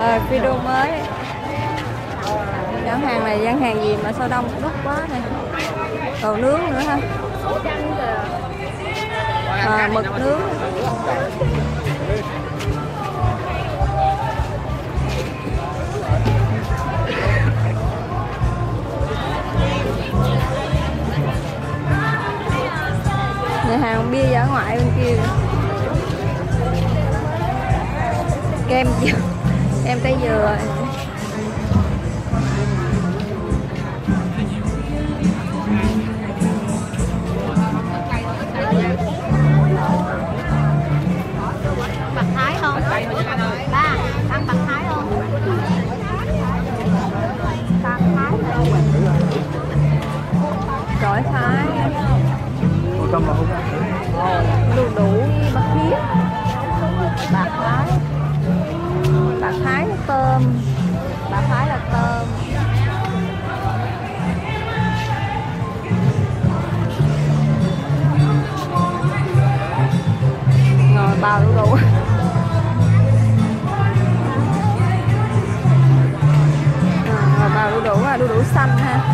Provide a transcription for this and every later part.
à, video mới. Gian hàng này gian hàng gì mà sao đông? Đúc quá này đồ nướng nữa ha. À, mực nướng. Nhà hàng bia giả ngoại bên kia. Kem chưa em cây dừa bạc thái không? Ba ăn bạc thái không? Bạc thái ำฮะ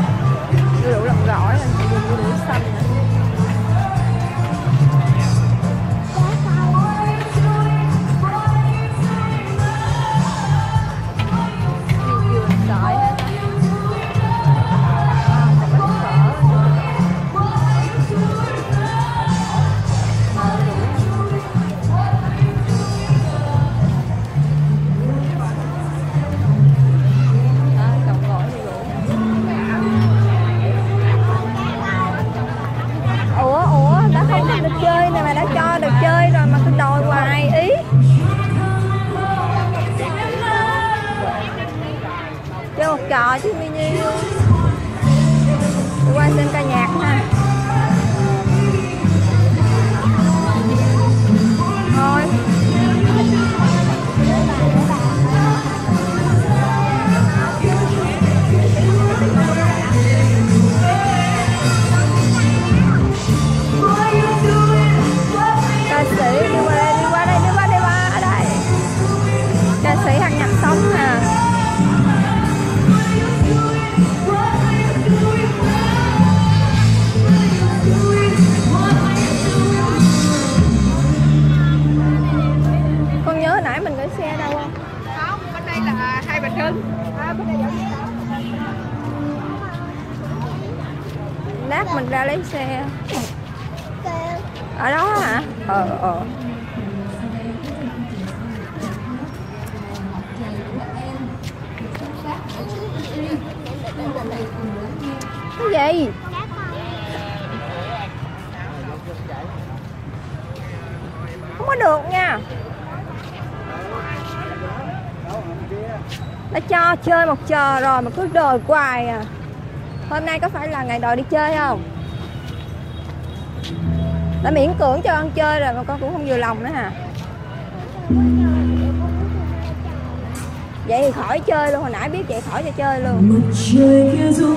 ở đó hả? Ờ ờ. Cái gì? Không có được nha. Đã cho chơi một trò rồi mà cứ đòi hoài à. Hôm nay có phải là ngày đòi đi chơi không? đã miễn cưỡng cho con chơi rồi mà con cũng không vừa lòng nữa hả? Vậy thì khỏi chơi luôn hồi nãy biết vậy khỏi cho chơi luôn. Một trời kia dù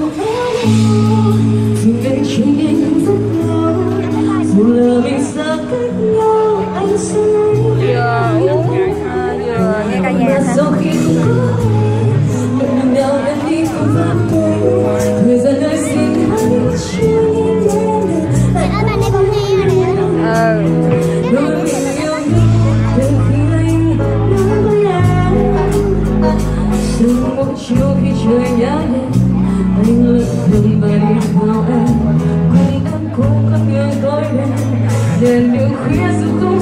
the new Christmas.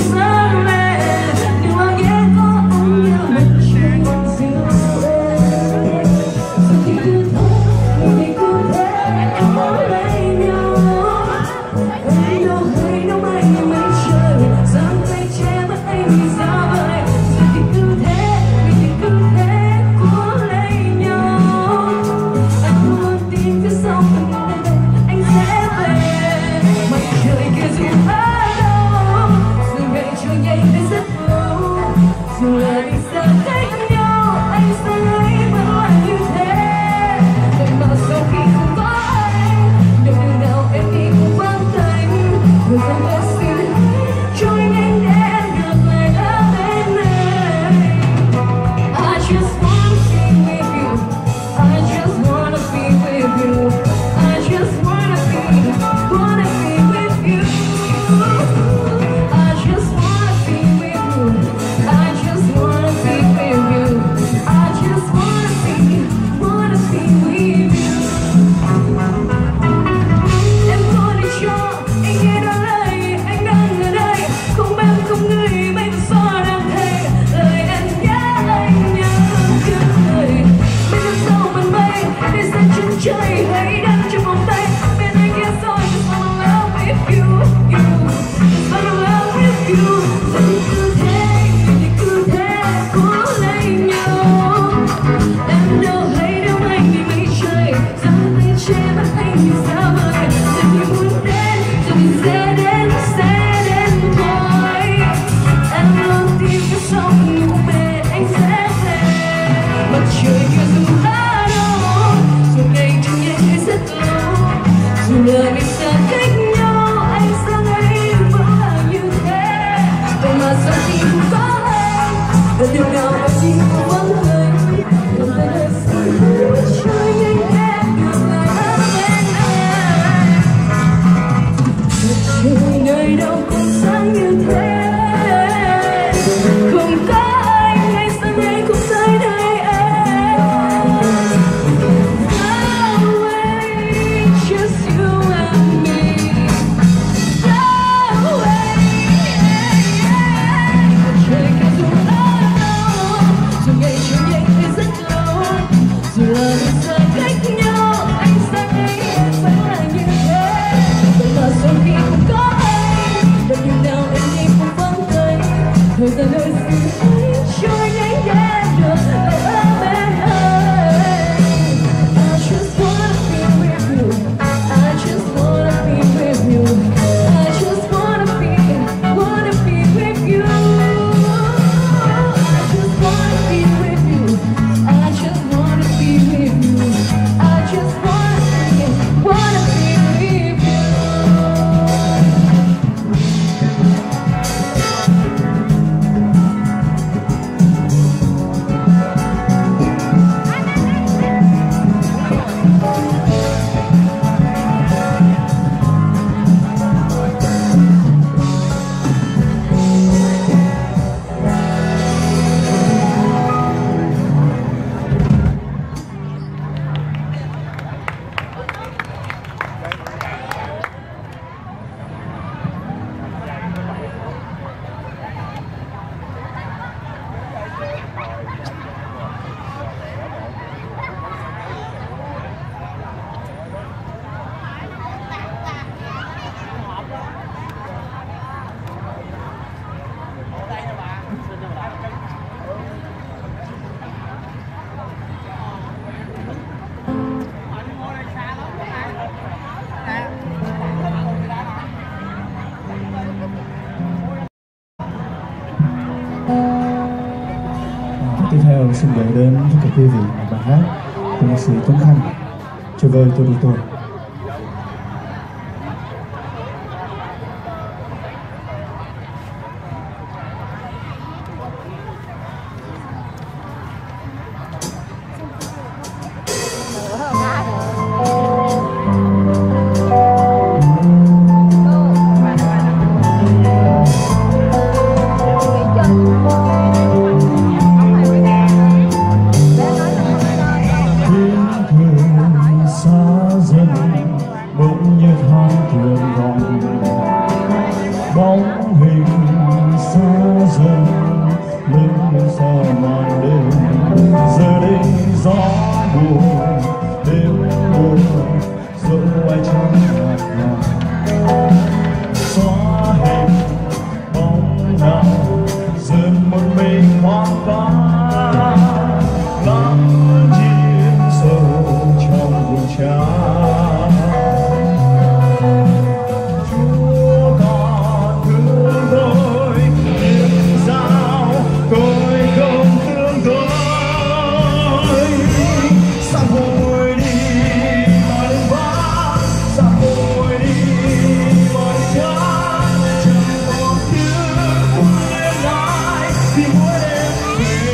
you know. xin gửi đến tất cả quý vị bài hát của nhạc sĩ Tuấn Khanh Cho vơi tôi đi tôi bóng hình xa dần lưng xa màn đêm giờ đây gió buồn Yeah.